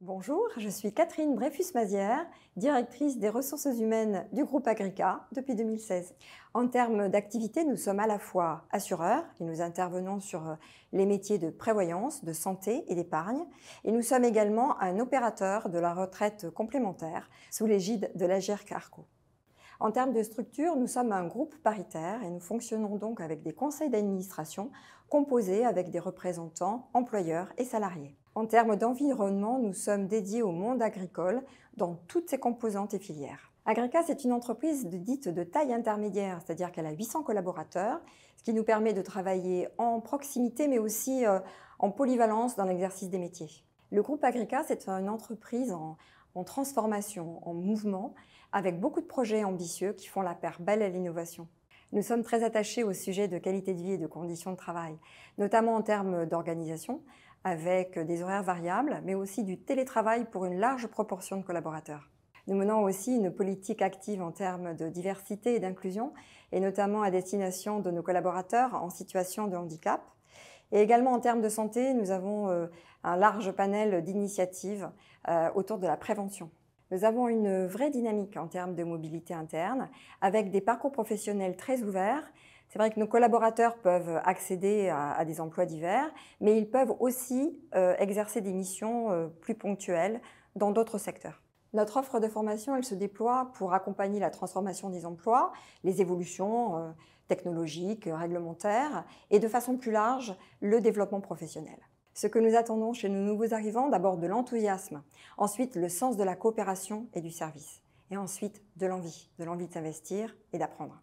Bonjour, je suis Catherine Dreyfus-Mazière, directrice des ressources humaines du groupe Agrica depuis 2016. En termes d'activité, nous sommes à la fois assureurs, et nous intervenons sur euh, les métiers de prévoyance, de santé et d'épargne, et nous sommes également un opérateur de la retraite complémentaire sous l'égide de l'Agir Carco. En termes de structure, nous sommes un groupe paritaire et nous fonctionnons donc avec des conseils d'administration composés avec des représentants employeurs et salariés. En termes d'environnement, nous sommes dédiés au monde agricole dans toutes ses composantes et filières. Agrica, c'est une entreprise dite de taille intermédiaire, c'est-à-dire qu'elle a 800 collaborateurs, ce qui nous permet de travailler en proximité, mais aussi euh, en polyvalence dans l'exercice des métiers. Le groupe Agrica, c'est une entreprise en, en, transformation, en mouvement, avec beaucoup de projets ambitieux qui font la paire belle à l'innovation. Nous sommes très attachés au sujet de qualité de vie et de conditions de travail, notamment en termes d'organisation, avec des horaires variables, mais aussi du télétravail pour une large proportion de collaborateurs. Nous menons aussi une politique active en termes de diversité et d'inclusion, et notamment à destination de nos collaborateurs en situation de handicap. Et également en termes de santé, nous avons euh, un large panel d'initiatives euh, autour de la prévention. Nous avons une vraie dynamique en termes de mobilité interne, avec des parcours professionnels très ouverts c'est vrai que nos collaborateurs peuvent accéder à, des emplois divers, mais ils peuvent aussi euh, exercer des missions euh, plus ponctuelles dans d'autres secteurs. Notre offre de formation, elle se déploie pour accompagner la transformation des emplois, les évolutions euh, technologiques, réglementaires, et de façon plus large, le développement professionnel. Ce que nous attendons chez nos nouveaux arrivants, d'abord de l'enthousiasme, ensuite le sens de la coopération et du service, et ensuite de l'envie, de l'envie de s'investir et d'apprendre.